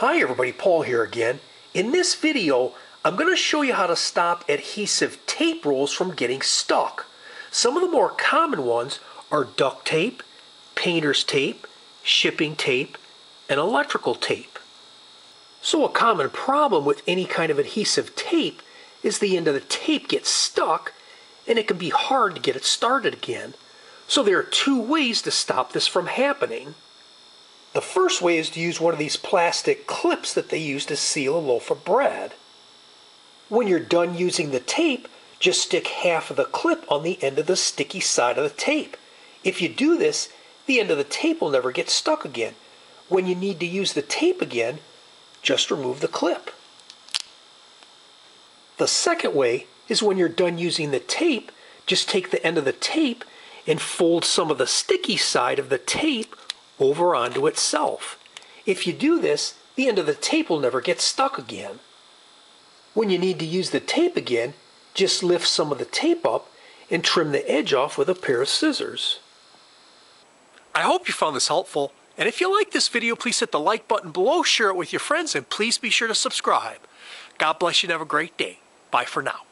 Hi everybody, Paul here again. In this video, I'm going to show you how to stop adhesive tape rolls from getting stuck. Some of the more common ones are duct tape, painter's tape, shipping tape, and electrical tape. So a common problem with any kind of adhesive tape is the end of the tape gets stuck and it can be hard to get it started again. So there are two ways to stop this from happening. The first way is to use one of these plastic clips that they use to seal a loaf of bread. When you're done using the tape, just stick half of the clip on the end of the sticky side of the tape. If you do this, the end of the tape will never get stuck again. When you need to use the tape again, just remove the clip. The second way is when you're done using the tape, just take the end of the tape and fold some of the sticky side of the tape over onto itself. If you do this, the end of the tape will never get stuck again. When you need to use the tape again, just lift some of the tape up and trim the edge off with a pair of scissors. I hope you found this helpful, and if you like this video, please hit the like button below, share it with your friends, and please be sure to subscribe. God bless you and have a great day. Bye for now.